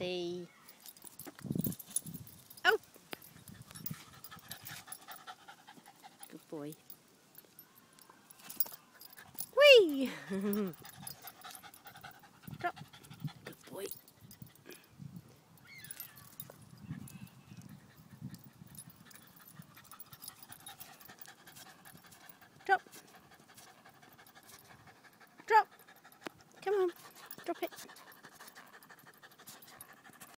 Steady. Oh! Good boy. Whee! Drop. Good boy. Drop. Drop. Come on. Drop it.